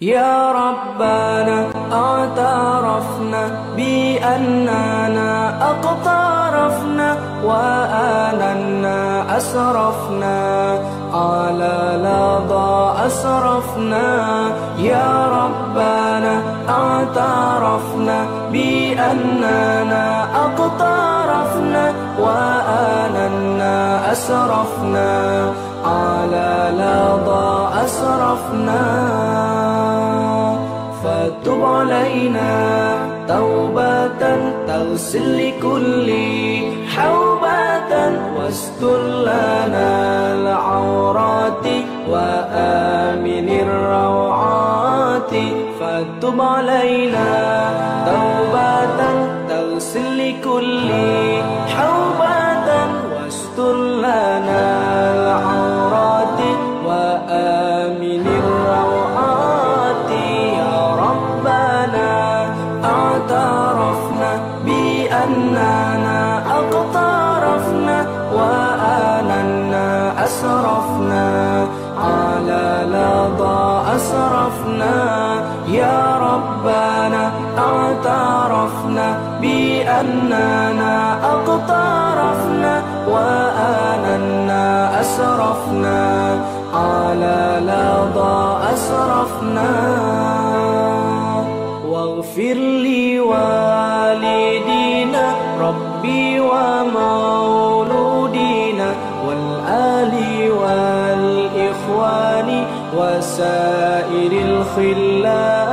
يا ربنا اعترفنا بأننا أقترفنا وآننا أسرفنا على لظى أسرفنا. يا ربنا اعترفنا بأننا أقترفنا وآننا أسرفنا على لظى أسرفنا. فتب علينا توبة تغسل لكل حوبة واستر لنا العورات وآمن الروعات فتب علينا توبة تغسل لكل حوبة واستر لنا بأننا أقترفنا وآننا أسرفنا على لظى أسرفنا. واغفر لي والدينا ربي ومولودينا والآل والإخوان وسائر الخلان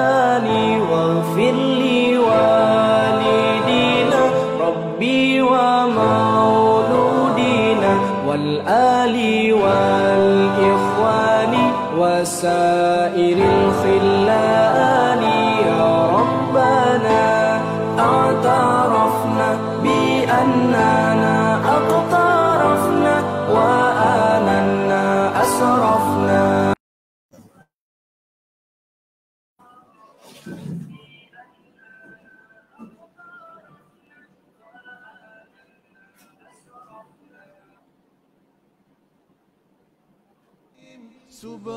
وسائر الخلان يا ربنا اعترفنا بأننا أقترفنا وآننا أسرفنا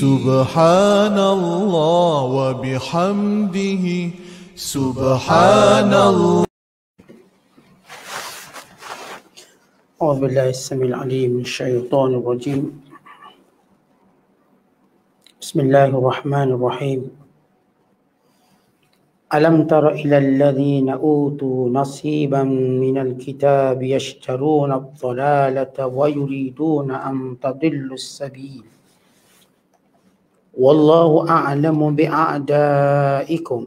سبحان الله وبحمده. سبحان الله أعوذ بالله السميع العليم من الشيطان الرجيم. بسم الله الرحمن الرحيم. ألم تر إلى الذين أوتوا نصيبا من الكتاب يشترون الضلالة ويريدون أن تضلوا السبيل؟ والله أعلم بأعدائكم.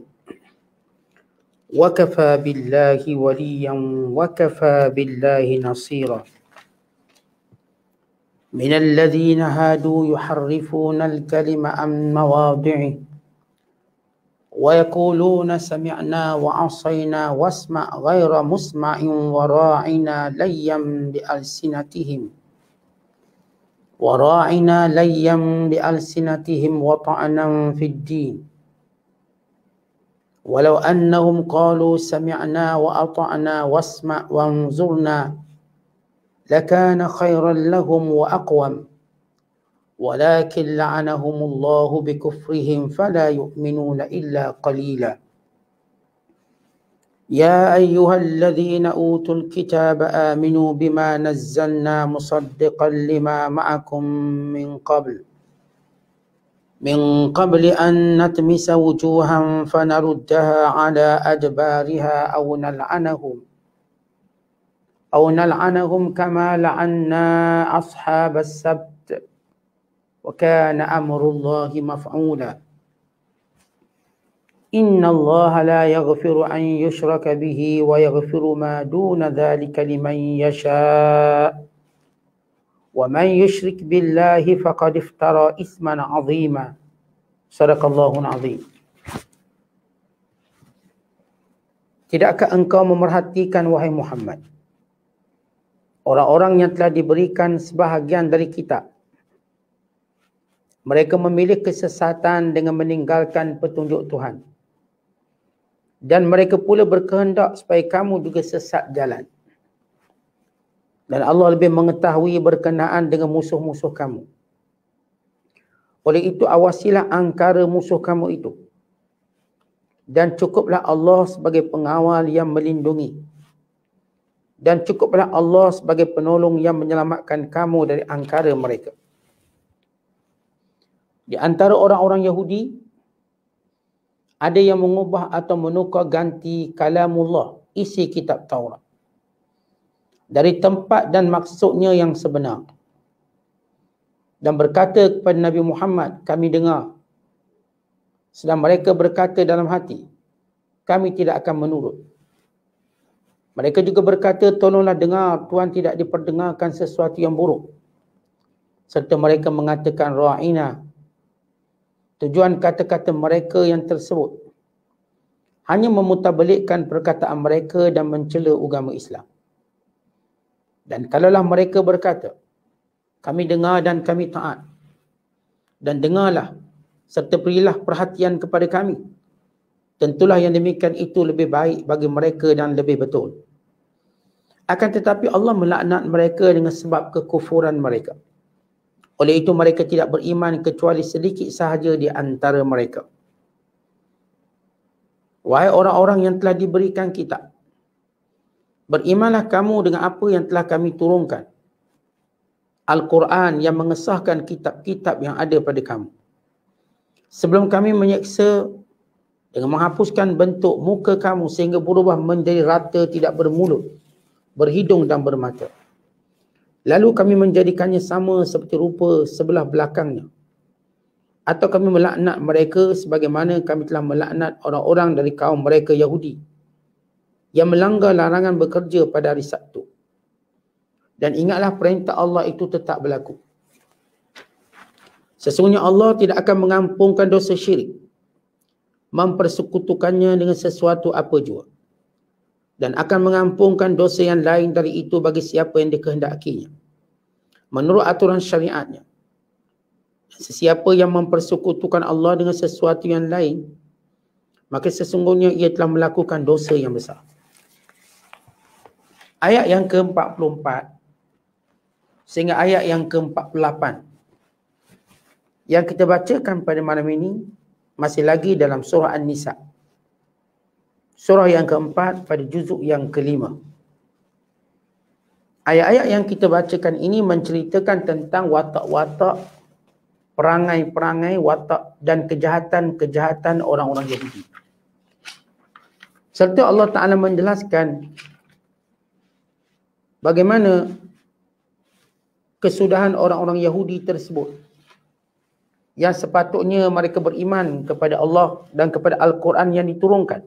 وكفى بالله وليا وكفى بالله نصيرا. من الذين هادوا يحرفون الكلم عن مواضعه ويقولون سمعنا وعصينا واسمع غير مسمع وراعنا ليا بألسنتهم. وراعنا ليا بألسنتهم وطعنا في الدين. ولو أنهم قالوا سمعنا وأطعنا واسمع وانظرنا لكان خيرا لهم وأقوم. ولكن لعنهم الله بكفرهم فلا يؤمنون إلا قليلا. يا أيها الذين أوتوا الكتاب آمنوا بما نزلنا مصدقا لما معكم من قبل من قبل أن نتمس وجوها فنردها على أدبارها أو نلعنهم أو نلعنهم كما لعنا أصحاب السبت وكان أمر الله مفعولا. إن الله لا يغفر أن يشرك به ويغفر ما دون ذلك لمن يشاء ومن يشرك بالله فقد افترى إثما عظيما صدق الله العظيم Tidakkah engkau memerhatikan wahai Muhammad orang-orang yang telah diberikan sebahagian dari kitab mereka memilih kesesatan dengan meninggalkan petunjuk Tuhan dan mereka pula berkehendak supaya kamu juga sesat jalan dan Allah lebih mengetahui berkenaan dengan musuh-musuh kamu. Oleh itu awasilah angkara musuh kamu itu. Dan cukuplah Allah sebagai pengawal yang melindungi. Dan cukuplah Allah sebagai penolong yang menyelamatkan kamu dari angkara mereka. Di antara orang-orang Yahudi, ada yang mengubah atau menukar ganti kalamullah, isi kitab Taurat dari tempat dan maksudnya yang sebenar. Dan berkata kepada Nabi Muhammad, kami dengar. Sedang mereka berkata dalam hati, kami tidak akan menurut. Mereka juga berkata, tolonglah dengar Tuhan tidak diperdengarkan sesuatu yang buruk. Serta mereka mengatakan ra'ina. Tujuan kata-kata mereka yang tersebut hanya memutabelikkan perkataan mereka dan mencela agama Islam. Dan kalaulah mereka berkata, kami dengar dan kami taat. Dan dengarlah serta berilah perhatian kepada kami. Tentulah yang demikian itu lebih baik bagi mereka dan lebih betul. Akan tetapi Allah melaknat mereka dengan sebab kekufuran mereka. Oleh itu mereka tidak beriman kecuali sedikit sahaja di antara mereka. Wahai orang-orang yang telah diberikan kitab. Berimanlah kamu dengan apa yang telah kami turunkan. Al-Quran yang mengesahkan kitab-kitab yang ada pada kamu. Sebelum kami menyeksa dengan menghapuskan bentuk muka kamu sehingga berubah menjadi rata tidak bermulut, berhidung dan bermata. Lalu kami menjadikannya sama seperti rupa sebelah belakangnya. Atau kami melaknat mereka sebagaimana kami telah melaknat orang-orang dari kaum mereka Yahudi yang melanggar larangan bekerja pada hari Sabtu. Dan ingatlah perintah Allah itu tetap berlaku. Sesungguhnya Allah tidak akan mengampunkan dosa syirik. Mempersekutukannya dengan sesuatu apa jua. Dan akan mengampunkan dosa yang lain dari itu bagi siapa yang dikehendakinya. Menurut aturan syariatnya. Sesiapa yang mempersekutukan Allah dengan sesuatu yang lain, maka sesungguhnya ia telah melakukan dosa yang besar. Ayat yang ke-44 sehingga ayat yang ke-48 yang kita bacakan pada malam ini masih lagi dalam surah An-Nisa. Surah yang keempat pada juzuk yang kelima. Ayat-ayat yang kita bacakan ini menceritakan tentang watak-watak perangai-perangai watak dan kejahatan-kejahatan orang-orang Yahudi. Serta Allah Ta'ala menjelaskan bagaimana kesudahan orang-orang Yahudi tersebut yang sepatutnya mereka beriman kepada Allah dan kepada Al-Quran yang diturunkan.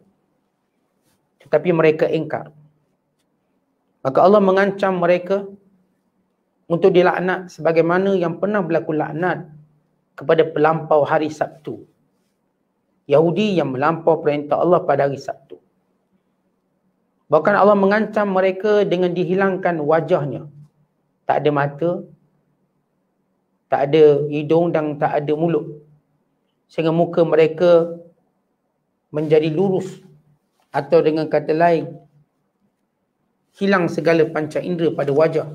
Tetapi mereka ingkar. Maka Allah mengancam mereka untuk dilaknat sebagaimana yang pernah berlaku laknat kepada pelampau hari Sabtu. Yahudi yang melampau perintah Allah pada hari Sabtu. Bahkan Allah mengancam mereka dengan dihilangkan wajahnya. Tak ada mata, tak ada hidung dan tak ada mulut. Sehingga muka mereka menjadi lurus. Atau dengan kata lain, hilang segala panca indera pada wajah.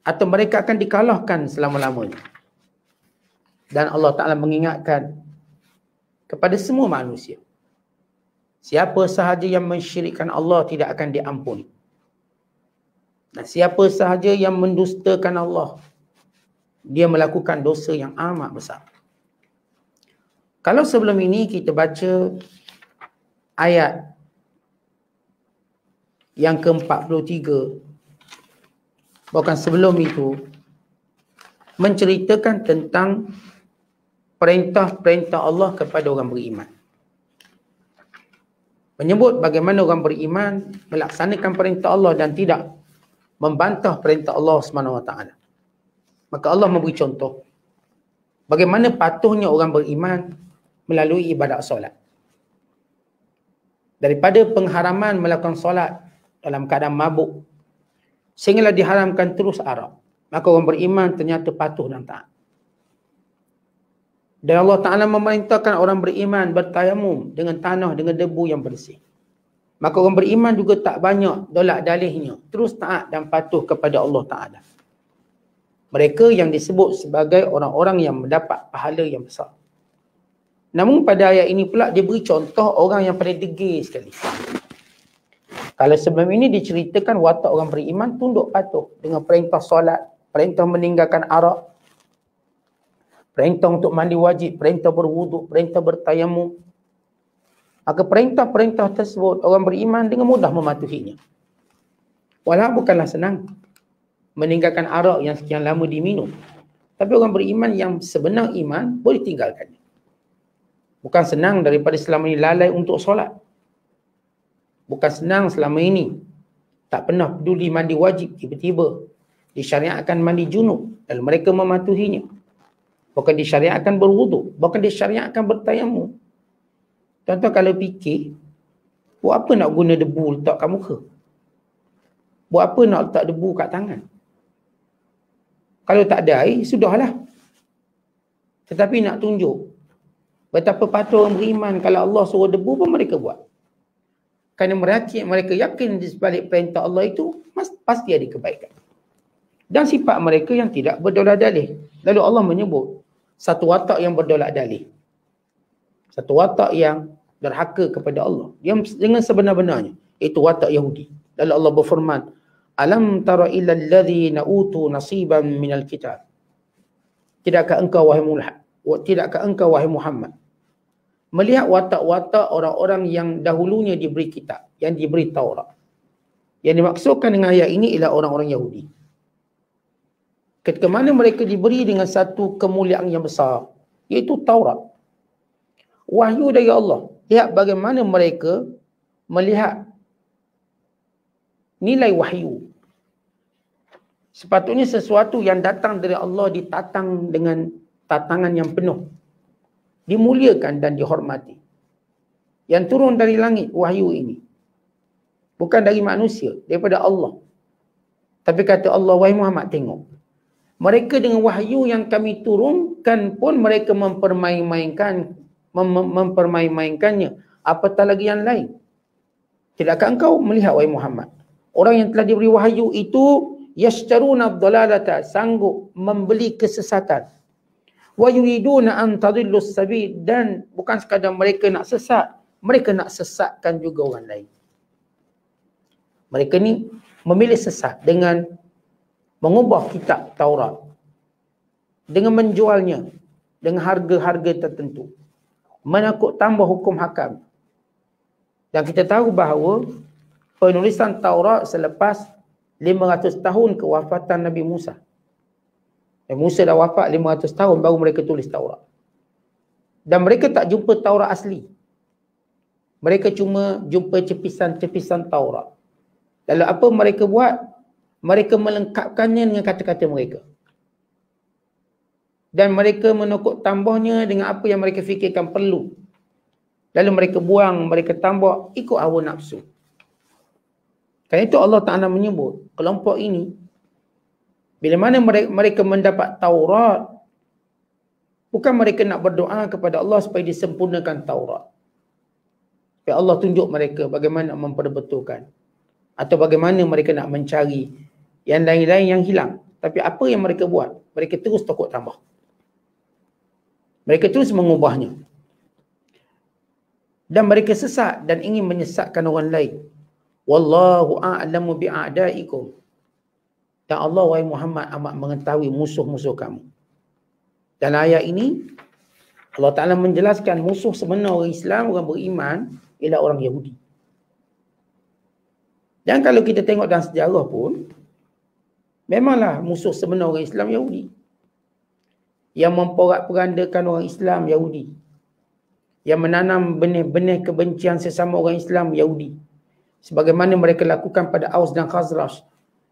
atau mereka akan dikalahkan selama-lamanya. Dan Allah Ta'ala mengingatkan kepada semua manusia. Siapa sahaja yang mensyirikkan Allah tidak akan diampuni. Dan siapa sahaja yang mendustakan Allah, dia melakukan dosa yang amat besar. Kalau sebelum ini kita baca ayat yang ke-43 bahkan sebelum itu menceritakan tentang perintah-perintah Allah kepada orang beriman. Menyebut bagaimana orang beriman melaksanakan perintah Allah dan tidak membantah perintah Allah SWT. Maka Allah memberi contoh bagaimana patuhnya orang beriman melalui ibadat solat. Daripada pengharaman melakukan solat dalam keadaan mabuk sehinggalah diharamkan terus arak. Maka orang beriman ternyata patuh dan taat. Dan Allah Ta'ala memerintahkan orang beriman bertayamum dengan tanah, dengan debu yang bersih. Maka orang beriman juga tak banyak dolak dalihnya. Terus taat dan patuh kepada Allah Ta'ala. Mereka yang disebut sebagai orang-orang yang mendapat pahala yang besar. Namun pada ayat ini pula dia beri contoh orang yang paling degil sekali. Kalau sebelum ini diceritakan watak orang beriman tunduk patuh dengan perintah solat, perintah meninggalkan arak, perintah untuk mandi wajib, perintah berwuduk, perintah bertayamum. Maka perintah-perintah tersebut orang beriman dengan mudah mematuhinya. Walau bukanlah senang meninggalkan arak yang sekian lama diminum. Tapi orang beriman yang sebenar iman boleh tinggalkannya. Bukan senang daripada selama ini lalai untuk solat. Bukan senang selama ini. Tak pernah peduli mandi wajib tiba-tiba. Disyariatkan mandi junub dan mereka mematuhinya. Bukan disyariatkan berwuduk. Bukan disyariatkan bertayamum. Tuan-tuan kalau fikir, buat apa nak guna debu letak kat muka? Buat apa nak letak debu kat tangan? Kalau tak ada air, sudahlah. Tetapi nak tunjuk betapa patuh orang beriman kalau Allah suruh debu pun mereka buat kerana mereka, mereka yakin di sebalik perintah Allah itu pasti ada kebaikan. Dan sifat mereka yang tidak berdolak dalih. Lalu Allah menyebut satu watak yang berdolak dalih. Satu watak yang derhaka kepada Allah. Yang dengan sebenar-benarnya. Itu watak Yahudi. Lalu Allah berfirman, Alam tara ila alladhina utu nasiban minal kitab. Tidakkah engkau wahai Muhammad? Tidakkah engkau wahai Muhammad? Melihat watak-watak orang-orang yang dahulunya diberi kitab, yang diberi Taurat. Yang dimaksudkan dengan ayat ini ialah orang-orang Yahudi. Ketika mana mereka diberi dengan satu kemuliaan yang besar, iaitu Taurat. Wahyu dari Allah. Lihat bagaimana mereka melihat nilai wahyu. Sepatutnya sesuatu yang datang dari Allah ditatang dengan tatangan yang penuh dimuliakan dan dihormati. Yang turun dari langit wahyu ini. Bukan dari manusia, daripada Allah. Tapi kata Allah, wahai Muhammad tengok. Mereka dengan wahyu yang kami turunkan pun mereka mempermain-mainkan mem- mempermain-mainkannya. Apatah lagi yang lain. Tidakkah engkau melihat wahai Muhammad? Orang yang telah diberi wahyu itu yashtaruna dhalalata sanggup membeli kesesatan wa yuriduna an tadillu sabil dan bukan sekadar mereka nak sesat mereka nak sesatkan juga orang lain. Mereka ni memilih sesat dengan mengubah kitab Taurat dengan menjualnya dengan harga-harga tertentu. Menakut tambah hukum hakam. Dan kita tahu bahawa penulisan Taurat selepas 500 tahun kewafatan Nabi Musa dan Musa dah wafat 500 tahun baru mereka tulis Taurat. Dan mereka tak jumpa Taurat asli. Mereka cuma jumpa cepisan-cepisan Taurat. Lalu apa mereka buat? Mereka melengkapkannya dengan kata-kata mereka. Dan mereka menokok tambahnya dengan apa yang mereka fikirkan perlu. Lalu mereka buang, mereka tambah ikut hawa nafsu. Kerana itu Allah Ta'ala menyebut kelompok ini bila mana mereka mendapat Taurat, bukan mereka nak berdoa kepada Allah supaya disempurnakan Taurat. Supaya Allah tunjuk mereka bagaimana memperbetulkan. Atau bagaimana mereka nak mencari yang lain-lain yang hilang. Tapi apa yang mereka buat? Mereka terus takut tambah. Mereka terus mengubahnya. Dan mereka sesat dan ingin menyesatkan orang lain. Wallahu a'lamu bi'a'daikum. Dan Allah wahai Muhammad amat mengetahui musuh-musuh kamu. Dan ayat ini Allah Ta'ala menjelaskan musuh sebenar orang Islam, orang beriman ialah orang Yahudi. Dan kalau kita tengok dalam sejarah pun, memanglah musuh sebenar orang Islam Yahudi. Yang memporak-perandakan orang Islam Yahudi. Yang menanam benih-benih kebencian sesama orang Islam Yahudi. Sebagaimana mereka lakukan pada Aus dan Khazraj.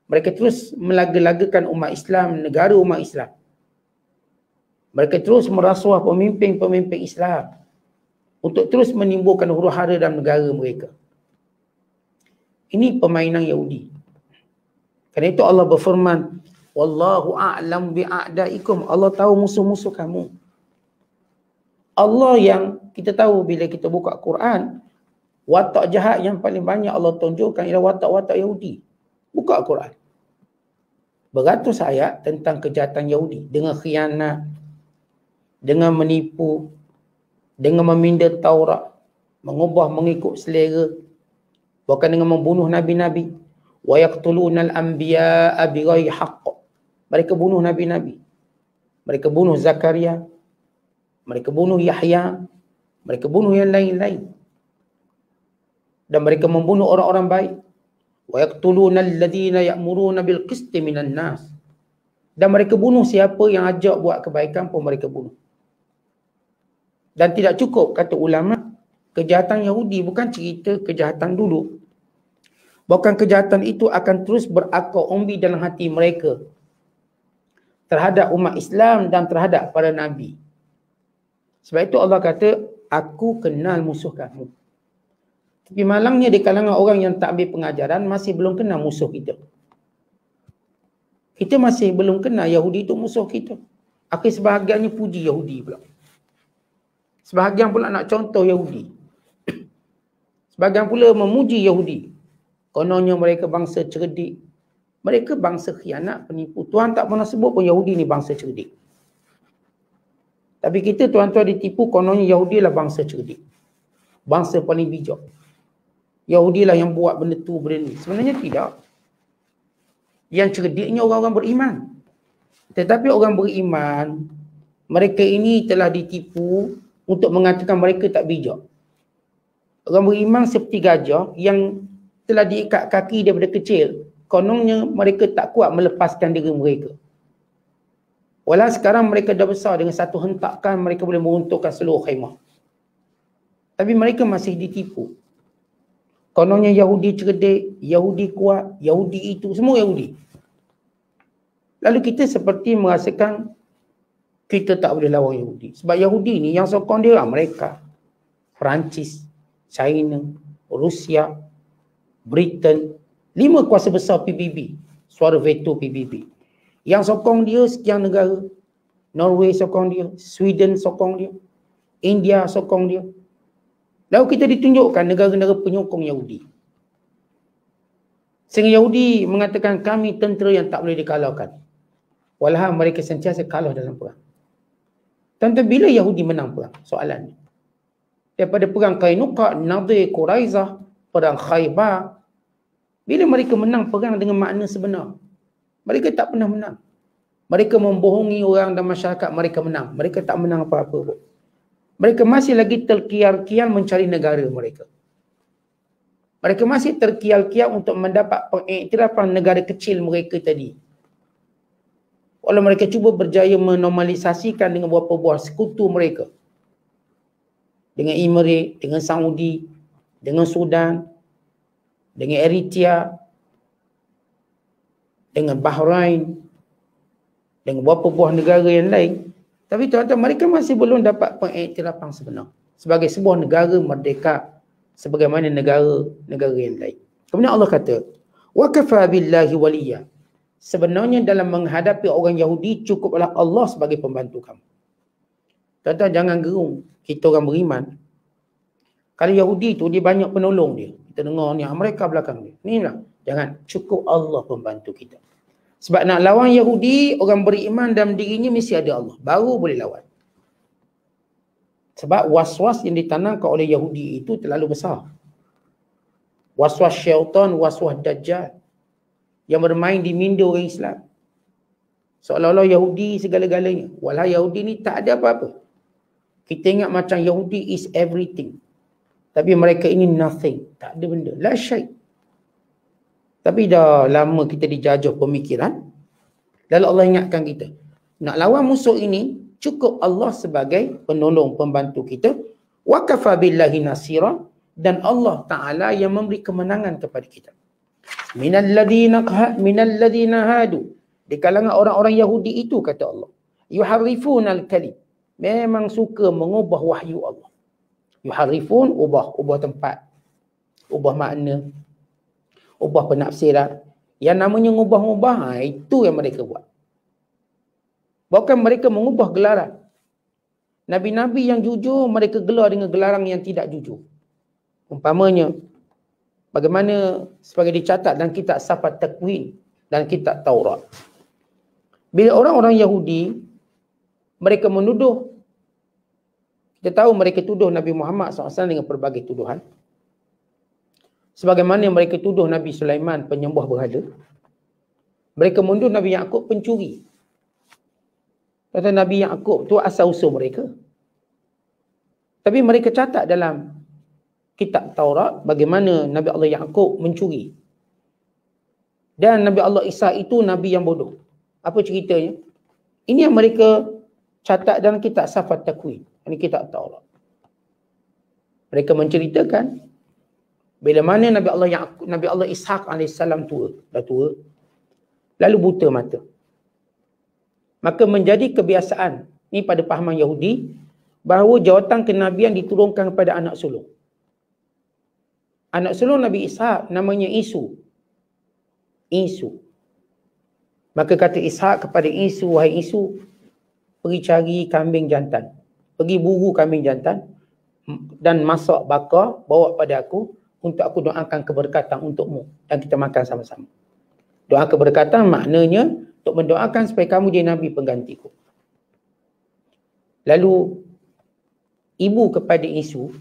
Mereka terus melaga-lagakan umat Islam, negara umat Islam. Mereka terus merasuah pemimpin-pemimpin Islam untuk terus menimbulkan huru hara dalam negara mereka. Ini permainan Yahudi. Kerana itu Allah berfirman, Wallahu a'lam bi'a'daikum. Allah tahu musuh-musuh kamu. Allah yang kita tahu bila kita buka Quran, watak jahat yang paling banyak Allah tunjukkan ialah watak-watak Yahudi. Buka Quran. Beratus ayat tentang kejahatan Yahudi dengan khianat, dengan menipu, dengan meminda Taurat, mengubah mengikut selera, bahkan dengan membunuh nabi-nabi, wa yaqtuluna al-anbiya'a bighairi haqq. Mereka bunuh nabi-nabi. Mereka bunuh Zakaria. Mereka bunuh Yahya. Mereka bunuh yang lain-lain. Dan mereka membunuh orang-orang baik. Wa yaqtuluna alladhina ya'muruna bil qisti minan nas. Dan mereka bunuh siapa yang ajak buat kebaikan pun mereka bunuh. Dan tidak cukup kata ulama, kejahatan Yahudi bukan cerita kejahatan dulu. Bahkan kejahatan itu akan terus berakar umbi dalam hati mereka terhadap umat Islam dan terhadap para nabi. Sebab itu Allah kata, aku kenal musuh kamu. Tapi malangnya di kalangan orang yang tak ambil pengajaran masih belum kenal musuh kita. Kita masih belum kenal Yahudi itu musuh kita. Akhir sebahagiannya puji Yahudi pula. Sebahagian pula nak contoh Yahudi. Sebahagian pula memuji Yahudi. Kononnya mereka bangsa cerdik. Mereka bangsa khianat, penipu. Tuhan tak pernah sebut pun Yahudi ni bangsa cerdik. Tapi kita tuan-tuan ditipu kononnya Yahudi lah bangsa cerdik. Bangsa paling bijak. Yahudi lah yang buat benda tu, benda ni. Sebenarnya tidak. Yang cerdiknya orang-orang beriman. Tetapi orang beriman, mereka ini telah ditipu untuk mengatakan mereka tak bijak. Orang beriman seperti gajah yang telah diikat kaki daripada kecil. Kononnya mereka tak kuat melepaskan diri mereka. Walau sekarang mereka dah besar dengan satu hentakan mereka boleh meruntuhkan seluruh khemah. Tapi mereka masih ditipu. Kononnya Yahudi cerdik, Yahudi kuat, Yahudi itu, semua Yahudi. Lalu kita seperti merasakan kita tak boleh lawan Yahudi. Sebab Yahudi ni yang sokong dia mereka. Perancis, China, Rusia, Britain. Lima kuasa besar PBB. Suara veto PBB. Yang sokong dia sekian negara. Norway sokong dia. Sweden sokong dia. India sokong dia. Lalu kita ditunjukkan negara-negara penyokong Yahudi. Sehingga Yahudi mengatakan kami tentera yang tak boleh dikalahkan. Walhal mereka sentiasa kalah dalam perang. Tentu bila Yahudi menang perang? Soalannya. Daripada perang Kainuka, Nadir, Quraizah, perang Khaybar. Bila mereka menang perang dengan makna sebenar? Mereka tak pernah menang. Mereka membohongi orang dan masyarakat mereka menang. Mereka tak menang apa-apa Mereka masih lagi terkial-kial mencari negara mereka. Mereka masih terkial-kial untuk mendapat pengiktirafan negara kecil mereka tadi. Walau mereka cuba berjaya menormalisasikan dengan beberapa buah sekutu mereka. Dengan Emirates, dengan Saudi, dengan Sudan, dengan Eritrea, dengan Bahrain, dengan beberapa buah negara yang lain. Tapi tuan-tuan mereka masih belum dapat pengiktirafan sebenar sebagai sebuah negara merdeka sebagaimana negara-negara yang lain. Kemudian Allah kata, "Wa kafa billahi waliya." Sebenarnya dalam menghadapi orang Yahudi cukuplah Allah sebagai pembantu kamu. Tuan-tuan jangan gerung. Kita orang beriman. Kalau Yahudi tu dia banyak penolong dia. Kita dengar ni ah, mereka belakang dia. Ni lah. Jangan. Cukup Allah pembantu kita. Sebab nak lawan Yahudi, orang beriman dalam dirinya mesti ada Allah. Baru boleh lawan. Sebab was-was yang ditanamkan oleh Yahudi itu terlalu besar. Was-was syaitan, was-was dajjal. Yang bermain di minda orang Islam. Seolah-olah Yahudi segala-galanya. Walau Yahudi ni tak ada apa-apa. Kita ingat macam Yahudi is everything. Tapi mereka ini nothing. Tak ada benda. La syait. Tapi dah lama kita dijajah pemikiran. Lalu Allah ingatkan kita. Nak lawan musuh ini, cukup Allah sebagai penolong, pembantu kita. Wa kafa billahi nasira. Dan Allah Ta'ala yang memberi kemenangan kepada kita. Minalladina, minalladina hadu. Di kalangan orang-orang Yahudi itu kata Allah. Yuharifun al-kalim. Memang suka mengubah wahyu Allah. Yuharifun, ubah. Ubah tempat. Ubah makna ubah penafsiran. Yang namanya ngubah-ngubah, ha, itu yang mereka buat. Bahkan mereka mengubah gelaran. Nabi-Nabi yang jujur, mereka gelar dengan gelaran yang tidak jujur. Umpamanya, bagaimana sebagai dicatat dalam kitab Safat Takwin dan kitab Taurat. Bila orang-orang Yahudi, mereka menuduh, kita tahu mereka tuduh Nabi Muhammad SAW dengan pelbagai tuduhan. Sebagaimana mereka tuduh Nabi Sulaiman penyembah berhala. Mereka mundur Nabi Yaakob pencuri. Kata Nabi Yaakob tu asal usul mereka. Tapi mereka catat dalam kitab Taurat bagaimana Nabi Allah Yaakob mencuri. Dan Nabi Allah Isa itu Nabi yang bodoh. Apa ceritanya? Ini yang mereka catat dalam kitab Safat Takwin. Ini kitab Taurat. Mereka menceritakan bila mana Nabi Allah yang Nabi Allah Ishaq alaihissalam tua, dah tua. Lalu buta mata. Maka menjadi kebiasaan ni pada pahaman Yahudi bahawa jawatan kenabian diturunkan kepada anak sulung. Anak sulung Nabi Ishaq namanya Isu. Isu. Maka kata Ishaq kepada Isu, wahai Isu, pergi cari kambing jantan. Pergi buru kambing jantan dan masak bakar bawa pada aku untuk aku doakan keberkatan untukmu dan kita makan sama-sama. Doa keberkatan maknanya untuk mendoakan supaya kamu jadi nabi penggantiku. Lalu ibu kepada Isu,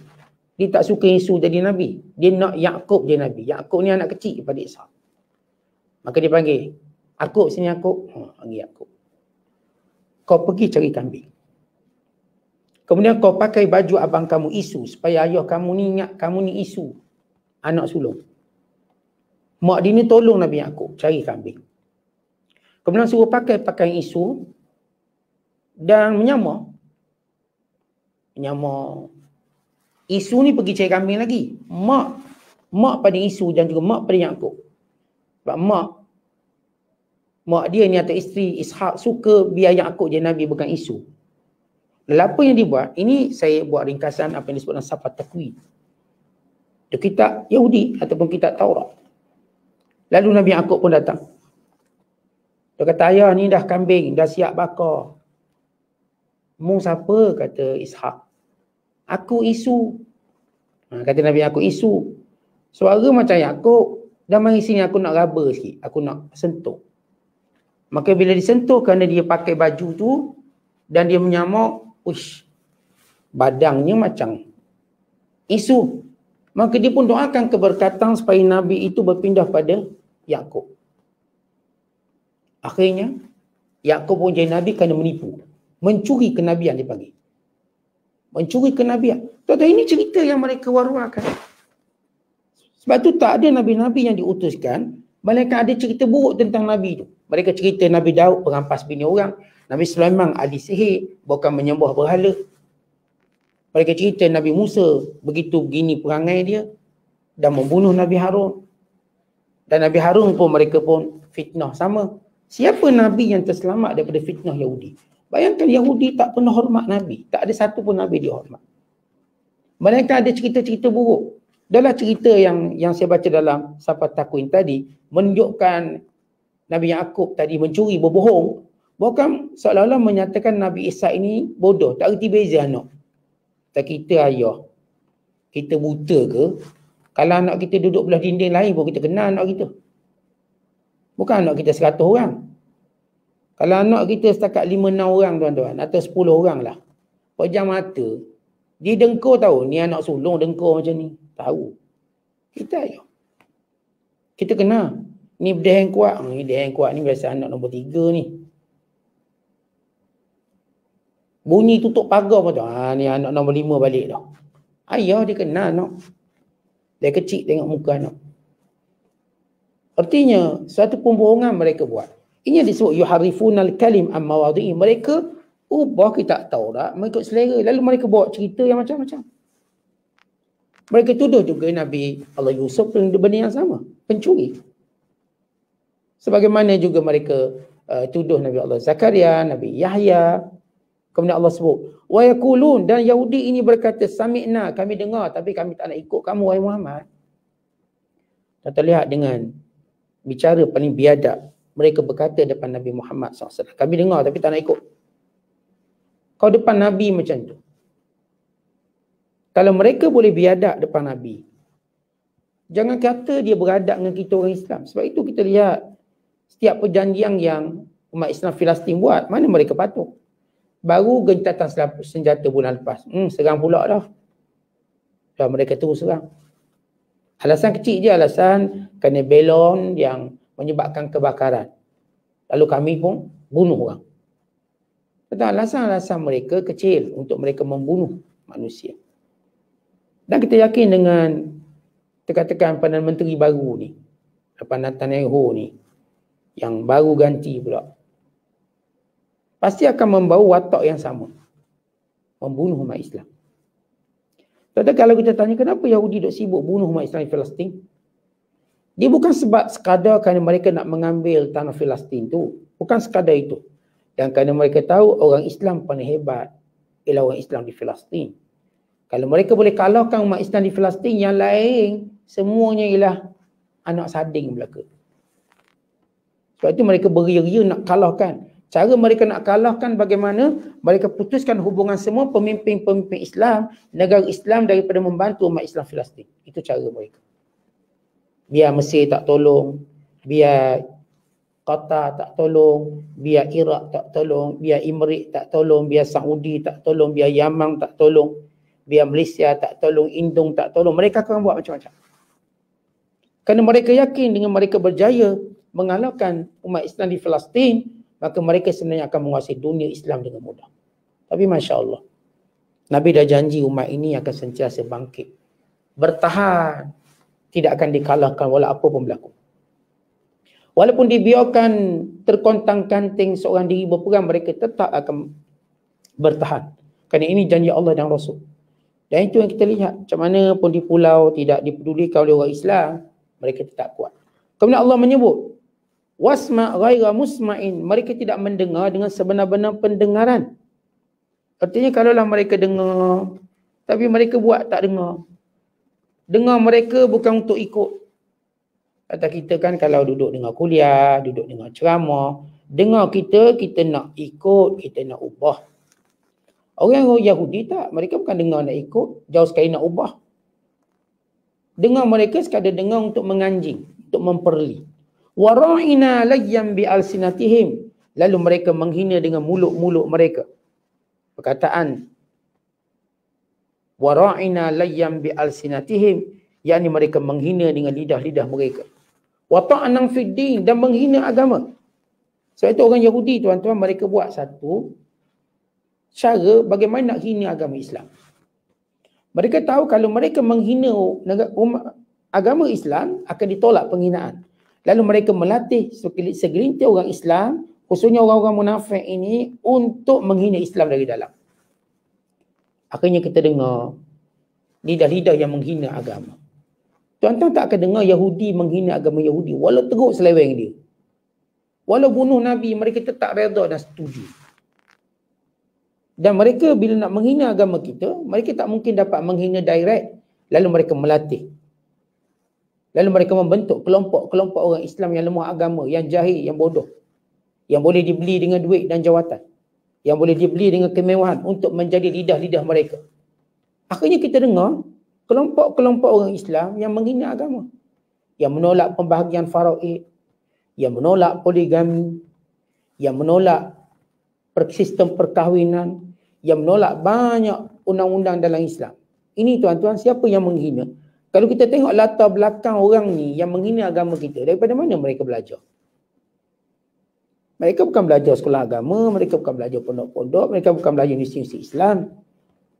dia tak suka Isu jadi nabi. Dia nak Yakub jadi nabi. Yakub ni anak kecil kepada Isa. Maka dia panggil, Yakub sini Yakub. Ha, panggil Yakub. Kau pergi cari kambing. Kemudian kau pakai baju abang kamu Isu supaya ayah kamu ni ingat kamu ni Isu anak sulung. Mak dia ni tolong Nabi Yaakob cari kambing. Kemudian suruh pakai pakaian isu dan menyamar. Menyamar. Isu ni pergi cari kambing lagi. Mak. Mak pada isu dan juga mak pada Yaakob. Sebab mak mak dia ni atau isteri Ishak suka biar Yaakob jadi Nabi bukan isu. Lalu apa yang dibuat? Ini saya buat ringkasan apa yang disebut dalam Safat Takwid. Itu kitab Yahudi ataupun kitab Taurat. Lalu Nabi Yaakob pun datang. Dia kata, ayah ni dah kambing, dah siap bakar. Mu siapa? Kata Ishak. Aku isu. Ha, kata Nabi Yaakob, isu. Suara macam Yaakob. Dan mari sini aku nak raba sikit. Aku nak sentuh. Maka bila disentuh kerana dia pakai baju tu dan dia menyamak, uish, badangnya macam isu. Maka dia pun doakan keberkatan supaya Nabi itu berpindah pada Yakub. Akhirnya, Yakub pun jadi Nabi kerana menipu. Mencuri kenabian dia panggil. Mencuri kenabian. Tuan-tuan, ini cerita yang mereka waruakan. Sebab tu tak ada Nabi-Nabi yang diutuskan. Mereka ada cerita buruk tentang Nabi itu. Mereka cerita Nabi Daud perampas bini orang. Nabi Sulaiman ahli sihir. Bukan menyembah berhala. Mereka cerita Nabi Musa begitu begini perangai dia dan membunuh Nabi Harun. Dan Nabi Harun pun mereka pun fitnah sama. Siapa Nabi yang terselamat daripada fitnah Yahudi? Bayangkan Yahudi tak pernah hormat Nabi. Tak ada satu pun Nabi dia hormat. Mereka ada cerita-cerita buruk. Dalam cerita yang yang saya baca dalam Safat Takwin tadi, menunjukkan Nabi Yaakob tadi mencuri, berbohong. Bukan seolah-olah menyatakan Nabi Isa ini bodoh. Tak erti beza anak. Tak kita ayah. Kita buta ke? Kalau anak kita duduk belah dinding lain pun kita kenal anak kita. Bukan anak kita seratus orang. Kalau anak kita setakat 5-6 orang tuan-tuan, atau 10 orang lah. Pejam mata, dia dengkur tahu, ni anak sulung dengkur macam ni. Tahu. Kita ayo. Kita kena. Ni berdeh yang kuat. Ni berdeh yang kuat ni biasa anak nombor tiga ni. Bunyi tutup pagar pun tu. Ha, ni anak nombor lima balik dah. Ayah dia kenal anak. Dia kecil tengok muka anak. Artinya, suatu pembohongan mereka buat. Ini yang disebut yuharifunal kalim amma wadi'i. Mereka ubah kita tak tahu tak. Mereka selera. Lalu mereka bawa cerita yang macam-macam. Mereka tuduh juga Nabi Allah Yusuf dengan benda yang sama. Pencuri. Sebagaimana juga mereka uh, tuduh Nabi Allah Zakaria, Nabi Yahya. Kemudian Allah sebut. Wa yakulun. Dan Yahudi ini berkata, Sami'na, kami dengar tapi kami tak nak ikut kamu, wahai Muhammad. Dan terlihat dengan bicara paling biadab. Mereka berkata depan Nabi Muhammad SAW. Kami dengar tapi tak nak ikut. Kau depan Nabi macam tu. Kalau mereka boleh biadab depan Nabi, jangan kata dia beradab dengan kita orang Islam. Sebab itu kita lihat setiap perjanjian yang umat Islam Filastin buat, mana mereka patuh. Baru gentatan senjata bulan lepas. Hmm, serang pula dah. Dan mereka terus serang. Alasan kecil je alasan kerana belon yang menyebabkan kebakaran. Lalu kami pun bunuh orang. Tentang alasan-alasan mereka kecil untuk mereka membunuh manusia. Dan kita yakin dengan tekan-tekan Perdana Menteri baru ni. Depan Netanyahu ni. Yang baru ganti pula. Pasti akan membawa watak yang sama. Membunuh umat Islam. Tetapi kalau kita tanya kenapa Yahudi duk sibuk bunuh umat Islam di Palestin? Dia bukan sebab sekadar kerana mereka nak mengambil tanah Palestin tu. Bukan sekadar itu. Dan kerana mereka tahu orang Islam paling hebat ialah orang Islam di Palestin. Kalau mereka boleh kalahkan umat Islam di Palestin, yang lain semuanya ialah anak sading belaka. Sebab itu mereka beria-ria nak kalahkan. Cara mereka nak kalahkan bagaimana mereka putuskan hubungan semua pemimpin-pemimpin Islam, negara Islam daripada membantu umat Islam Palestin. Itu cara mereka. Biar Mesir tak tolong, biar Qatar tak tolong, biar Iraq tak tolong, biar Imrik tak tolong, biar Saudi tak tolong, biar Yaman tak tolong biar Malaysia tak tolong, Indung tak tolong, mereka akan buat macam-macam. Kerana mereka yakin dengan mereka berjaya mengalahkan umat Islam di Palestin, maka mereka sebenarnya akan menguasai dunia Islam dengan mudah. Tapi Masya Allah, Nabi dah janji umat ini akan sentiasa bangkit. Bertahan, tidak akan dikalahkan walau apa pun berlaku. Walaupun dibiarkan terkontang-kanting seorang diri berperang, mereka tetap akan bertahan. Kerana ini janji Allah dan Rasul. Dan itu yang kita lihat. Macam mana pun di pulau tidak dipedulikan oleh orang Islam, mereka tetap kuat. Kemudian Allah menyebut, wasma ghaira musma'in. Mereka tidak mendengar dengan sebenar-benar pendengaran. Artinya kalaulah mereka dengar, tapi mereka buat tak dengar. Dengar mereka bukan untuk ikut. Kata kita kan kalau duduk dengar kuliah, duduk dengar ceramah, dengar kita, kita nak ikut, kita nak ubah. Orang Yahudi tak, mereka bukan dengar nak ikut, jauh sekali nak ubah. Dengar mereka sekadar dengar untuk menganjing, untuk memperli. Wara'ina layyam bi alsinatihim. Lalu mereka menghina dengan mulut-mulut mereka. Perkataan wara'ina layyam bi alsinatihim yakni mereka menghina dengan lidah-lidah mereka. Wa ta'nan fid din dan menghina agama. Sebab itu orang Yahudi tuan-tuan mereka buat satu cara bagaimana nak hina agama Islam. Mereka tahu kalau mereka menghina agama Islam akan ditolak penghinaan. Lalu mereka melatih segelintir orang Islam, khususnya orang-orang munafik ini untuk menghina Islam dari dalam. Akhirnya kita dengar lidah-lidah yang menghina agama. Tuan-tuan tak akan dengar Yahudi menghina agama Yahudi walau teruk seleweng dia. Walau bunuh Nabi, mereka tetap reda dan setuju. Dan mereka bila nak menghina agama kita, mereka tak mungkin dapat menghina direct. Lalu mereka melatih. Lalu mereka membentuk kelompok-kelompok orang Islam yang lemah agama, yang jahil, yang bodoh. Yang boleh dibeli dengan duit dan jawatan. Yang boleh dibeli dengan kemewahan untuk menjadi lidah-lidah mereka. Akhirnya kita dengar kelompok-kelompok orang Islam yang menghina agama. Yang menolak pembahagian faraid. Yang menolak poligami. yang menolak sistem perkahwinan, yang menolak banyak undang-undang dalam Islam. Ini tuan-tuan, siapa yang menghina? Kalau kita tengok latar belakang orang ni yang menghina agama kita, daripada mana mereka belajar? Mereka bukan belajar sekolah agama, mereka bukan belajar pondok-pondok, mereka bukan belajar institusi Islam.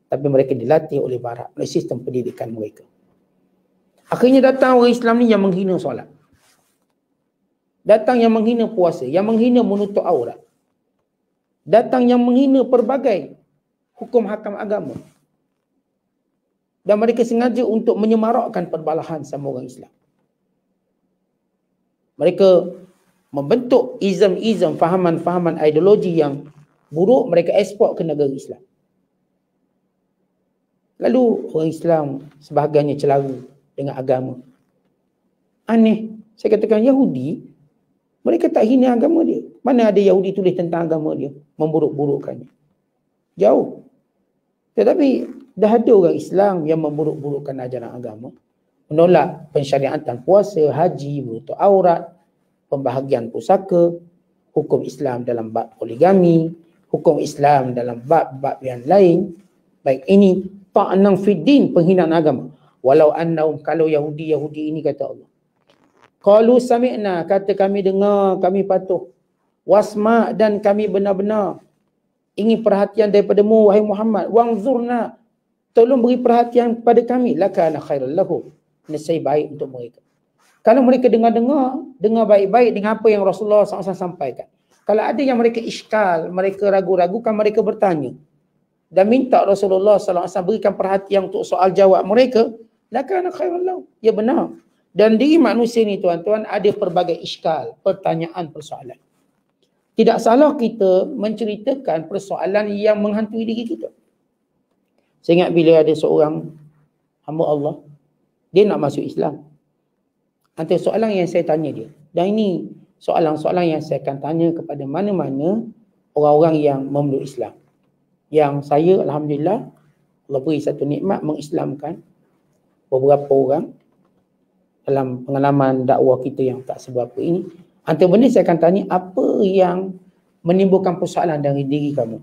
Tapi mereka dilatih oleh barat, oleh sistem pendidikan mereka. Akhirnya datang orang Islam ni yang menghina solat. Datang yang menghina puasa, yang menghina menutup aurat. Datang yang menghina pelbagai hukum hakam agama. Dan mereka sengaja untuk menyemarakkan perbalahan sama orang Islam. Mereka membentuk izam-izam fahaman-fahaman ideologi yang buruk mereka ekspor ke negara Islam. Lalu orang Islam sebahagiannya celaru dengan agama. Aneh. Saya katakan Yahudi, mereka tak hina agama dia. Mana ada Yahudi tulis tentang agama dia, memburuk-burukkannya. Jauh. Tetapi dah ada orang Islam yang memburuk-burukkan ajaran agama. Menolak pensyariatan puasa, haji, menutup aurat, pembahagian pusaka, hukum Islam dalam bab poligami, hukum Islam dalam bab-bab yang lain. Baik ini ta'nang fiddin penghinaan agama. Walau annahum kalau Yahudi Yahudi ini kata Allah. Qalu sami'na kata kami dengar kami patuh. Wasma dan kami benar-benar ingin perhatian daripada-Mu wahai Muhammad. Wangzurna tolong beri perhatian kepada kami lakana khairul lahum. Nesai baik untuk mereka. Kalau mereka dengar-dengar, dengar baik-baik dengan apa yang Rasulullah SAW sampaikan. Kalau ada yang mereka iskal, mereka ragu-ragu, kan mereka bertanya. Dan minta Rasulullah SAW berikan perhatian untuk soal jawab mereka. Lakana khairullah. Ya benar. Dan diri manusia ni tuan-tuan ada pelbagai iskal, pertanyaan, persoalan. Tidak salah kita menceritakan persoalan yang menghantui diri kita. Saya ingat bila ada seorang hamba Allah, dia nak masuk Islam. Antara soalan yang saya tanya dia. Dan ini soalan-soalan yang saya akan tanya kepada mana-mana orang-orang yang memeluk Islam. Yang saya Alhamdulillah Allah beri satu nikmat mengislamkan beberapa orang dalam pengalaman dakwah kita yang tak seberapa ini. Antara benda saya akan tanya apa yang menimbulkan persoalan dari diri kamu.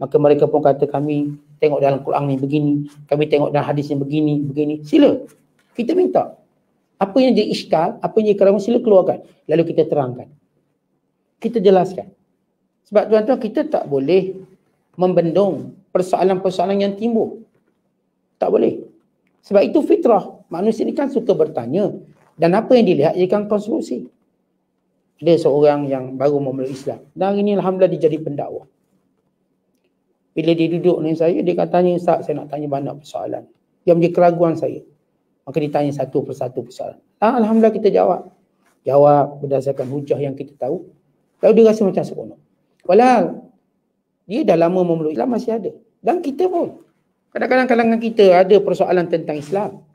Maka mereka pun kata kami tengok dalam Quran ni begini, kami tengok dalam hadis ni begini, begini. Sila. Kita minta. Apa yang jadi iskal, apa yang keramat sila keluarkan. Lalu kita terangkan. Kita jelaskan. Sebab tuan-tuan kita tak boleh membendung persoalan-persoalan yang timbul. Tak boleh. Sebab itu fitrah. Manusia ni kan suka bertanya. Dan apa yang dilihat jadikan konstruksi. Dia seorang yang baru memeluk Islam. Dan hari ini Alhamdulillah dia jadi pendakwa. Bila dia duduk dengan saya, dia katanya, Ustaz saya nak tanya banyak persoalan. Yang menjadi keraguan saya. Maka ditanya satu persatu persoalan. Ah, Alhamdulillah kita jawab. Jawab berdasarkan hujah yang kita tahu. Lalu dia rasa macam seronok. Walau dia dah lama memeluk Islam masih ada. Dan kita pun. Kadang-kadang kalangan kita ada persoalan tentang Islam.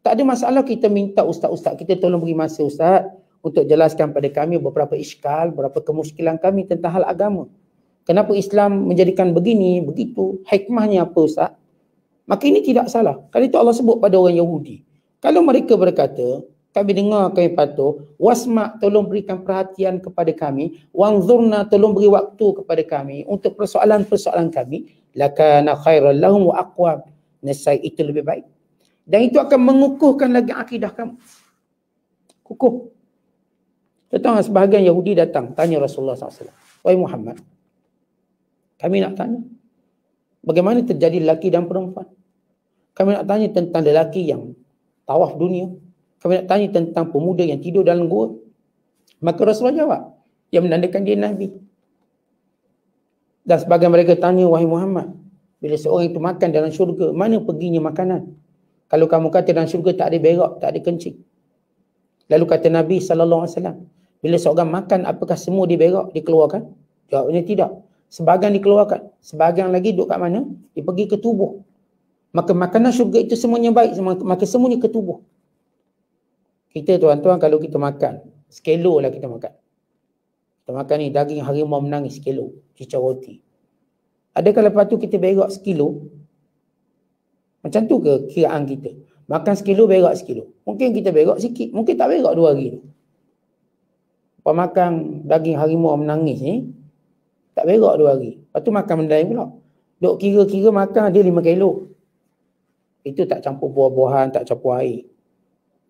Tak ada masalah kita minta ustaz-ustaz kita tolong beri masa ustaz untuk jelaskan pada kami beberapa iskal, beberapa kemuskilan kami tentang hal agama. Kenapa Islam menjadikan begini, begitu? Hikmahnya apa ustaz? Maka ini tidak salah. Kali itu Allah sebut pada orang Yahudi. Kalau mereka berkata, kami dengar kami patuh, wasma tolong berikan perhatian kepada kami, wangzurna tolong beri waktu kepada kami untuk persoalan-persoalan kami, lakana khairal lahum wa aqwam. Nasai itu lebih baik. Dan itu akan mengukuhkan lagi akidah kamu. Kukuh. Tentang sebahagian Yahudi datang tanya Rasulullah SAW. Wahai Muhammad, kami nak tanya. Bagaimana terjadi lelaki dan perempuan? Kami nak tanya tentang lelaki yang tawaf dunia. Kami nak tanya tentang pemuda yang tidur dalam gua. Maka Rasulullah jawab. Yang menandakan dia Nabi. Dan sebagian mereka tanya, Wahai Muhammad. Bila seorang itu makan dalam syurga, mana perginya makanan? Kalau kamu kata dalam syurga tak ada berak, tak ada kencing. Lalu kata Nabi SAW. Bila seorang makan, apakah semua dia berak, dikeluarkan? Jawabnya tidak. Sebagian dikeluarkan. Sebagian lagi duduk kat mana? Dia pergi ke tubuh. Maka makanan syurga itu semuanya baik. Maka semuanya ke tubuh. Kita tuan-tuan kalau kita makan. Sekilo lah kita makan. Kita makan ni daging harimau menangis sekilo. Cicau roti. Adakah lepas tu kita berak sekilo? Macam tu ke kiraan kita? Makan sekilo, berak sekilo. Mungkin kita berak sikit. Mungkin tak berak dua hari tu. Kau makan daging harimau menangis ni, tak berak dua hari. Lepas tu makan benda lain pula. Duk kira-kira makan dia lima kilo. Itu tak campur buah-buahan, tak campur air.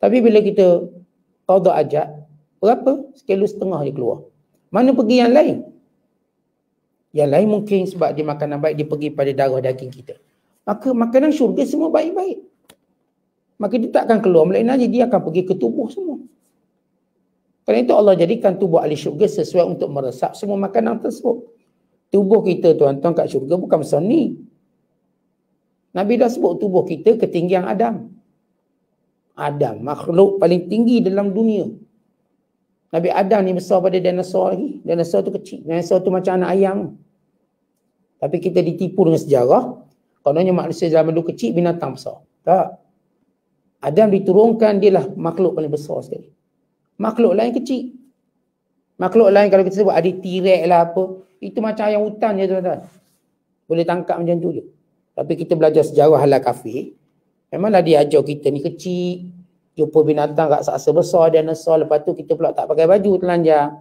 Tapi bila kita qada ajak, berapa? Sekilo setengah dia keluar. Mana pergi yang lain? Yang lain mungkin sebab dia makanan baik, dia pergi pada darah daging kita. Maka makanan syurga semua baik-baik. Maka dia tak akan keluar melain aja dia akan pergi ke tubuh semua. Kerana itu Allah jadikan tubuh ahli syurga sesuai untuk meresap semua makanan tersebut. Tubuh kita tuan-tuan kat syurga bukan besar ni. Nabi dah sebut tubuh kita ketinggian Adam. Adam, makhluk paling tinggi dalam dunia. Nabi Adam ni besar pada dinosaur lagi. Dinosaur tu kecil. Dinosaur tu macam anak ayam. Tapi kita ditipu dengan sejarah. Kononnya manusia zaman dulu kecil, binatang besar. Tak. Adam diturunkan, dia lah makhluk paling besar sekali. Makhluk lain kecil. Makhluk lain kalau kita sebut ada tirek lah apa. Itu macam ayam hutan je tuan-tuan. Boleh tangkap macam tu je. Tapi kita belajar sejarah halal kafir. Memanglah dia ajar kita ni kecil jumpa binatang kat saksa besar dinosaur lepas tu kita pula tak pakai baju telanjang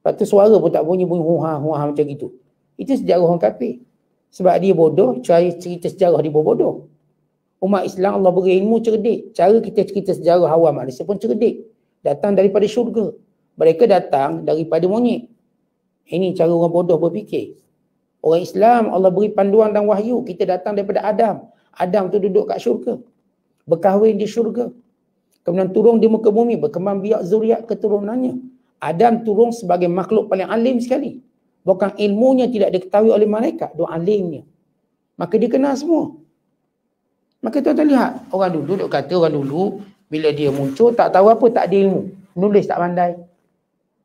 lepas tu suara pun tak bunyi bunyi huha huha macam gitu itu sejarah orang kafir sebab dia bodoh cari cerita sejarah dia bodoh umat Islam Allah beri ilmu cerdik cara kita cerita sejarah awam manusia pun cerdik datang daripada syurga mereka datang daripada monyet ini cara orang bodoh berfikir orang Islam Allah beri panduan dan wahyu kita datang daripada Adam Adam tu duduk kat syurga berkahwin di syurga Kemudian turun di muka bumi berkembang biak zuriat keturunannya. Adam turun sebagai makhluk paling alim sekali. Bukan ilmunya tidak diketahui oleh mereka. Dua alimnya. Maka dia kenal semua. Maka tuan-tuan lihat. Orang dulu duk kata orang dulu bila dia muncul tak tahu apa tak ada ilmu. Nulis tak pandai.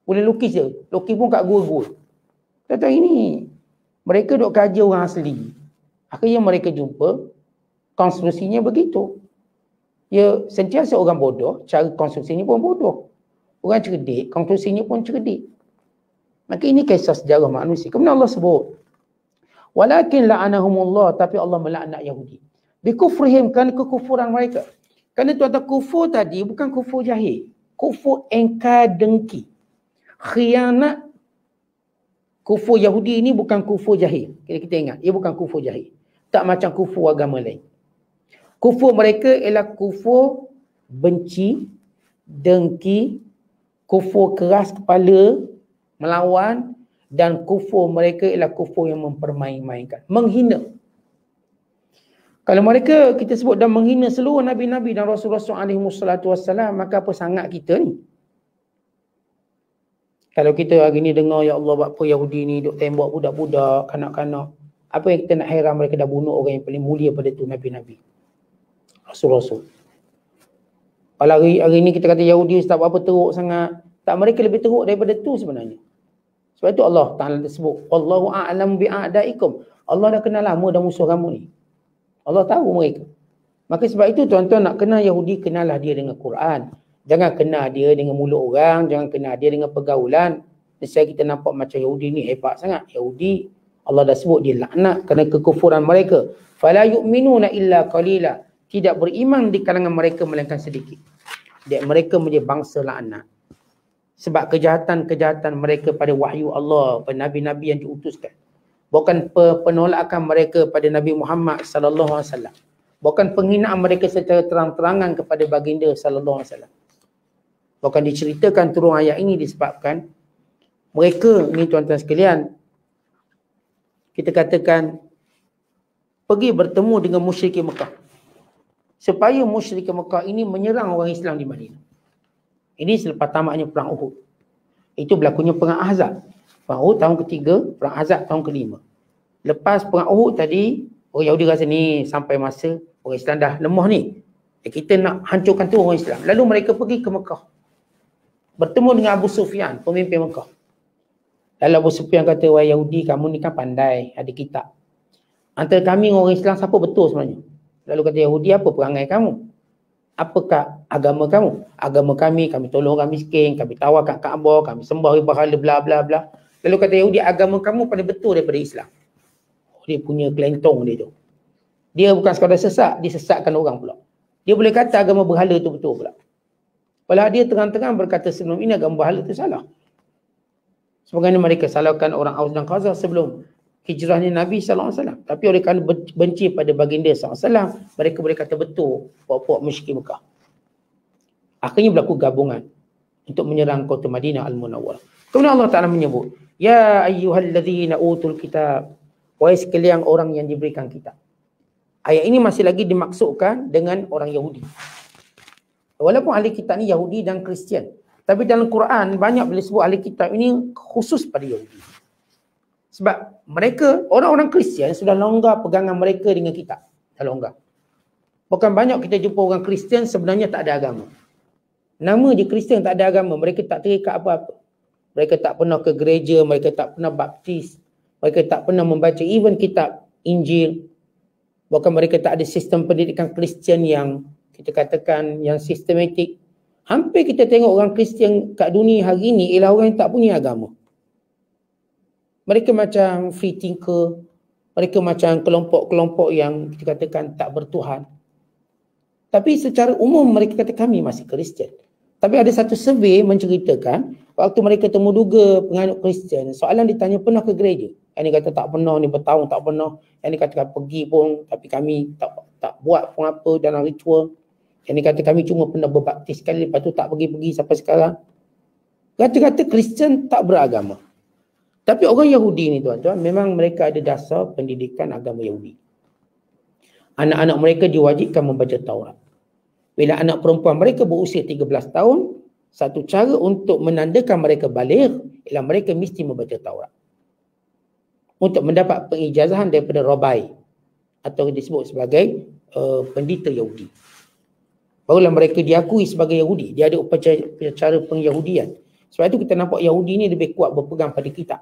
Boleh lukis je. Lukis pun kat gua-gua. Tuan-tuan ini mereka duk kaji orang asli. Akhirnya mereka jumpa konstruksinya begitu ya sentiasa orang bodoh, cara konstruksinya pun bodoh. Orang cerdik, konstruksinya pun cerdik. Maka ini kisah sejarah manusia. Kemudian Allah sebut, Walakin la'anahumullah, tapi Allah melaknat Yahudi. Bikufrihim, kerana kekufuran mereka. Kerana tuan-tuan kufur tadi bukan kufur jahil. Kufur engkar dengki. Khianat kufur Yahudi ini bukan kufur jahil. Kita, kita ingat, ia bukan kufur jahil. Tak macam kufur agama lain. Kufur mereka ialah kufur benci, dengki, kufur keras kepala, melawan dan kufur mereka ialah kufur yang mempermain-mainkan, menghina. Kalau mereka kita sebut dan menghina seluruh nabi-nabi dan rasul-rasul alaihi wassalam, maka apa sangat kita ni? Kalau kita hari ni dengar ya Allah apa Yahudi ni duk tembak budak-budak, kanak-kanak, apa yang kita nak heran mereka dah bunuh orang yang paling mulia pada tu nabi-nabi rasul-rasul. Kalau hari, hari ini kita kata Yahudi tak apa teruk sangat, tak mereka lebih teruk daripada tu sebenarnya. Sebab itu Allah Taala sebut, Allahu a'lam bi'a'daikum. Allah dah kenal lama dah musuh kamu ni. Allah tahu mereka. Maka sebab itu tuan-tuan nak kenal Yahudi, kenallah dia dengan Quran. Jangan kenal dia dengan mulut orang, jangan kenal dia dengan pergaulan. Nescaya kita nampak macam Yahudi ni hebat sangat. Yahudi, Allah dah sebut dia laknat kerana kekufuran mereka. Fala yu'minuna illa qalila tidak beriman di kalangan mereka melainkan sedikit. Dia mereka menjadi bangsa laknat. Sebab kejahatan-kejahatan mereka pada wahyu Allah, pada nabi-nabi yang diutuskan. Bukan penolakan mereka pada Nabi Muhammad sallallahu alaihi wasallam. Bukan penghinaan mereka secara terang-terangan kepada baginda sallallahu alaihi wasallam. Bukan diceritakan turun ayat ini disebabkan mereka ni tuan-tuan sekalian kita katakan pergi bertemu dengan musyrikin Mekah supaya musyrik Mekah ini menyerang orang Islam di Madinah. Ini selepas tamatnya perang Uhud. Itu berlakunya perang Ahzab. Perang Uhud tahun ketiga, perang Ahzab tahun kelima. Lepas perang Uhud tadi, orang Yahudi rasa ni sampai masa orang Islam dah lemah ni. Eh, kita nak hancurkan tu orang Islam. Lalu mereka pergi ke Mekah. Bertemu dengan Abu Sufyan, pemimpin Mekah. Lalu Abu Sufyan kata, wahai Yahudi, kamu ni kan pandai, ada kitab. Antara kami orang Islam, siapa betul sebenarnya? Lalu kata Yahudi, apa perangai kamu? Apakah agama kamu? Agama kami, kami tolong orang miskin, kami tawarkan Kaabah, kami sembah berhala, bla bla bla. Lalu kata Yahudi, agama kamu pada betul daripada Islam. Oh, dia punya kelentong dia tu. Dia bukan sekadar sesak, dia sesatkan orang pula. Dia boleh kata agama berhala tu betul pula. Padahal dia terang-terang berkata sebelum ini agama berhala tu salah. Sebagaimana mereka salahkan orang Aus dan Khazraj sebelum hijrahnya Nabi SAW. Tapi oleh kerana benci pada baginda SAW, mereka boleh kata betul puak-puak musyrik Mekah. Akhirnya berlaku gabungan untuk menyerang kota Madinah Al-Munawwar. Kemudian Allah Ta'ala menyebut, Ya ayyuhalladzina utul kitab, wahai sekalian orang yang diberikan kitab. Ayat ini masih lagi dimaksudkan dengan orang Yahudi. Walaupun ahli kitab ni Yahudi dan Kristian. Tapi dalam Quran banyak boleh sebut ahli kitab ini khusus pada Yahudi. Sebab mereka, orang-orang Kristian sudah longgar pegangan mereka dengan kitab. Dah longgar. Bukan banyak kita jumpa orang Kristian sebenarnya tak ada agama. Nama je Kristian tak ada agama. Mereka tak terikat apa-apa. Mereka tak pernah ke gereja, mereka tak pernah baptis. Mereka tak pernah membaca even kitab Injil. Bahkan mereka tak ada sistem pendidikan Kristian yang kita katakan yang sistematik. Hampir kita tengok orang Kristian kat dunia hari ini ialah orang yang tak punya agama. Mereka macam free thinker. Mereka macam kelompok-kelompok yang kita katakan tak bertuhan. Tapi secara umum mereka kata kami masih Kristian. Tapi ada satu survey menceritakan waktu mereka temu duga penganut Kristian, soalan ditanya pernah ke gereja? Yang ni kata tak pernah, ni bertahun tak pernah. Yang ni kata pergi pun tapi kami tak tak buat pun apa dalam ritual. Yang ni kata kami cuma pernah berbaptis sekali lepas tu tak pergi-pergi sampai sekarang. Kata-kata Kristian tak beragama. Tapi orang Yahudi ni tuan-tuan memang mereka ada dasar pendidikan agama Yahudi. Anak-anak mereka diwajibkan membaca Taurat. Bila anak perempuan mereka berusia 13 tahun, satu cara untuk menandakan mereka balik ialah mereka mesti membaca Taurat untuk mendapat pengijazahan daripada Rabai atau disebut sebagai uh, pendeta Yahudi. Barulah mereka diakui sebagai Yahudi. Dia ada upacara pengyahudian. Sebab itu kita nampak Yahudi ni lebih kuat berpegang pada kitab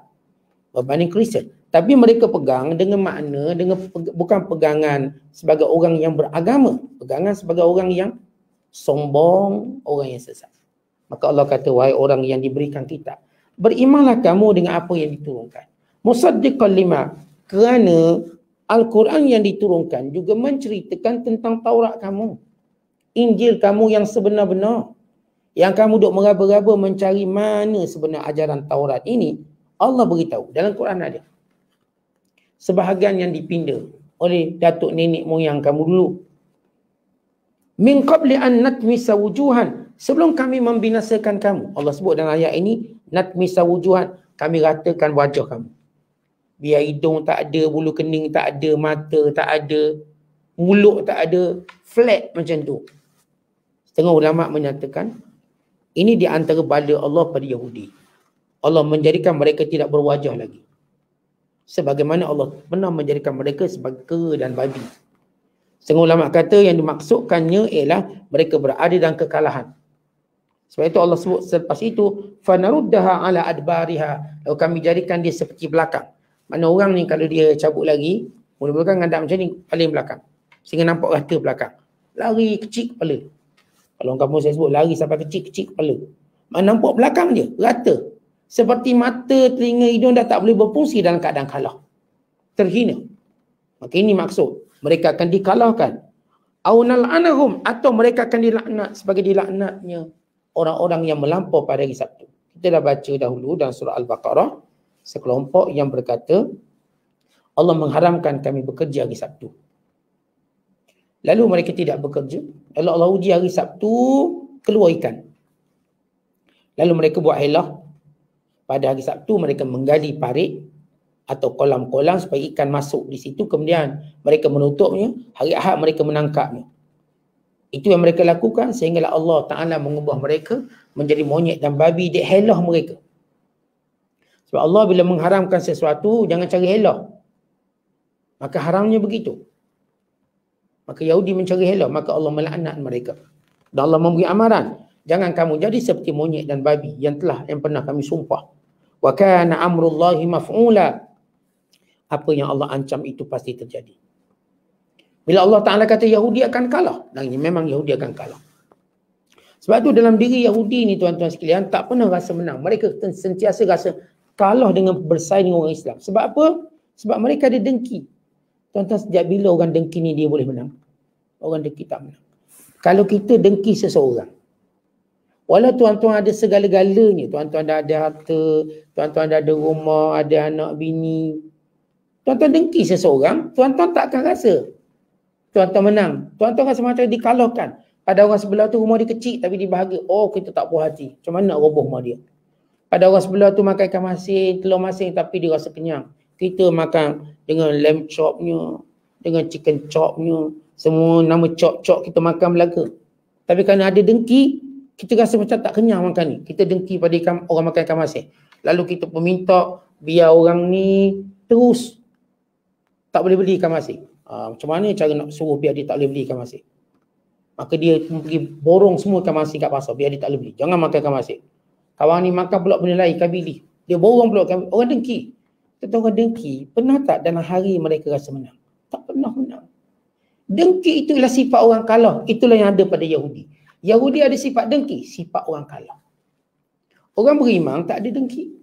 berbanding Kristen. Tapi mereka pegang dengan makna dengan bukan pegangan sebagai orang yang beragama, pegangan sebagai orang yang sombong, orang yang sesat. Maka Allah kata wahai orang yang diberikan kitab, berimanlah kamu dengan apa yang diturunkan musaddiqan lima kerana Al-Quran yang diturunkan juga menceritakan tentang Taurat kamu. Injil kamu yang sebenar-benar. Yang kamu duk meraba-raba mencari mana sebenar ajaran Taurat ini. Allah beritahu dalam Quran ada. Sebahagian yang dipinda oleh datuk nenek moyang kamu dulu. Min qabli an natmisa wujuhan. Sebelum kami membinasakan kamu. Allah sebut dalam ayat ini. Natmisa wujuhan. Kami ratakan wajah kamu biar hidung tak ada, bulu kening tak ada, mata tak ada, mulut tak ada, flat macam tu. Setengah ulama menyatakan ini di antara bala Allah pada Yahudi. Allah menjadikan mereka tidak berwajah lagi. Sebagaimana Allah pernah menjadikan mereka sebagai ke dan babi. Setengah ulama kata yang dimaksudkannya ialah mereka berada dalam kekalahan. Sebab itu Allah sebut selepas itu fanaruddaha ala adbariha. Lalu kami jadikan dia seperti belakang. Mana orang ni kalau dia cabut lagi, mula-mula kan ngadap macam ni, paling belakang. Sehingga nampak rata belakang. Lari kecil kepala. Kalau kamu saya sebut lari sampai kecil-kecil kepala. Mana nampak belakang je, rata. Seperti mata, telinga, hidung dah tak boleh berfungsi dalam keadaan kalah. Terhina. Maka ini maksud. Mereka akan dikalahkan. Aunal anahum atau mereka akan dilaknat sebagai dilaknatnya orang-orang yang melampau pada hari Sabtu. Kita dah baca dahulu dalam surah Al-Baqarah sekelompok yang berkata Allah mengharamkan kami bekerja hari Sabtu. Lalu mereka tidak bekerja. Lalu Allah uji hari Sabtu keluar ikan. Lalu mereka buat helah. Pada hari Sabtu mereka menggali parit atau kolam-kolam supaya ikan masuk di situ. Kemudian mereka menutupnya. Hari Ahad mereka menangkapnya. Itu yang mereka lakukan sehinggalah Allah Ta'ala mengubah mereka menjadi monyet dan babi di helah mereka. Sebab Allah bila mengharamkan sesuatu, jangan cari helah. Maka haramnya begitu. Maka Yahudi mencari helah, maka Allah melaknat mereka. Dan Allah memberi amaran. Jangan kamu jadi seperti monyet dan babi yang telah yang pernah kami sumpah. Wa kana amrullahi maf'ula. Apa yang Allah ancam itu pasti terjadi. Bila Allah Ta'ala kata Yahudi akan kalah. Dan ini memang Yahudi akan kalah. Sebab tu dalam diri Yahudi ni tuan-tuan sekalian tak pernah rasa menang. Mereka sentiasa rasa kalah dengan bersaing dengan orang Islam. Sebab apa? Sebab mereka ada dengki. Tuan-tuan sejak bila orang dengki ni dia boleh menang? Orang dengki tak menang. Kalau kita dengki seseorang, Walau tuan-tuan ada segala-galanya, tuan-tuan dah ada harta, tuan-tuan dah ada rumah, ada anak bini. Tuan-tuan dengki seseorang, tuan-tuan tak akan rasa. Tuan-tuan menang. Tuan-tuan rasa macam dikalahkan. Pada orang sebelah tu rumah dia kecil tapi dia bahagia. Oh kita tak puas hati. Macam mana nak roboh rumah dia? Pada orang sebelah tu makan ikan masin, telur masin tapi dia rasa kenyang. Kita makan dengan lamb chopnya, dengan chicken chopnya, semua nama chop-chop kita makan belaka. Tapi kerana ada dengki, kita rasa macam tak kenyang makan ni. Kita dengki pada ikan, orang makan ikan masin. Lalu kita pun minta biar orang ni terus tak boleh beli ikan masin. Ha, macam mana cara nak suruh biar dia tak boleh beli ikan masin? Maka dia pergi borong semua ikan masin kat pasar biar dia tak boleh beli. Jangan makan ikan masin. Kawan ni makan pula benda lain, ikan bili. Dia borong pula ikan Orang dengki. Kita orang dengki, pernah tak dalam hari mereka rasa menang? Tak pernah menang. Dengki itulah sifat orang kalah. Itulah yang ada pada Yahudi. Yahudi ada sifat dengki, sifat orang kalah. Orang beriman tak ada dengki.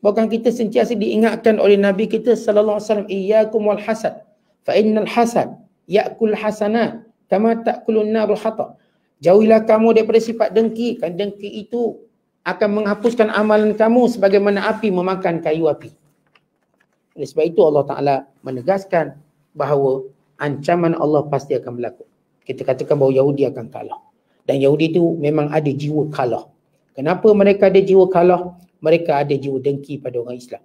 Bahkan kita sentiasa diingatkan oleh Nabi kita sallallahu alaihi wasallam iyyakum wal hasad fa innal hasad ya'kul hasanat kama ta'kulun narul hata. Jauhilah kamu daripada sifat dengki, kan dengki itu akan menghapuskan amalan kamu sebagaimana api memakan kayu api. Oleh sebab itu Allah Ta'ala menegaskan bahawa ancaman Allah pasti akan berlaku kita katakan bahawa Yahudi akan kalah. Dan Yahudi itu memang ada jiwa kalah. Kenapa mereka ada jiwa kalah? Mereka ada jiwa dengki pada orang Islam.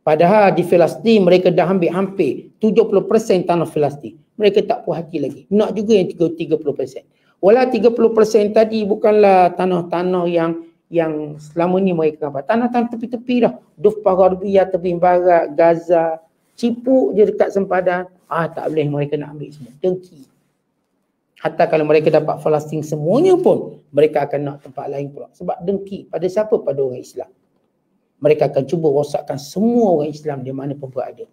Padahal di Palestin mereka dah ambil hampir 70% tanah Palestin. Mereka tak puas hati lagi. Nak juga yang 30%. Walau 30% tadi bukanlah tanah-tanah yang yang selama ni mereka dapat. Tanah-tanah tepi-tepi dah. Duf Pararbiyah, tepi barat, Gaza, Cipuk je dekat sempadan. Ah tak boleh mereka nak ambil semua. Dengki. Hatta kalau mereka dapat Palestin semuanya pun, mereka akan nak tempat lain pula. Sebab dengki pada siapa? Pada orang Islam. Mereka akan cuba rosakkan semua orang Islam di mana pun berada.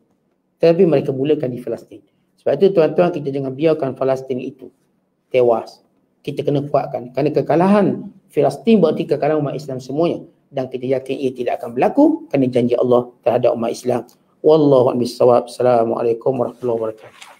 Tetapi mereka mulakan di Palestin. Sebab itu tuan-tuan kita jangan biarkan Palestin itu tewas. Kita kena kuatkan. Kerana kekalahan Palestin berarti kekalahan umat Islam semuanya. Dan kita yakin ia tidak akan berlaku kerana janji Allah terhadap umat Islam. Wallahu bishawab. Assalamualaikum warahmatullahi wabarakatuh.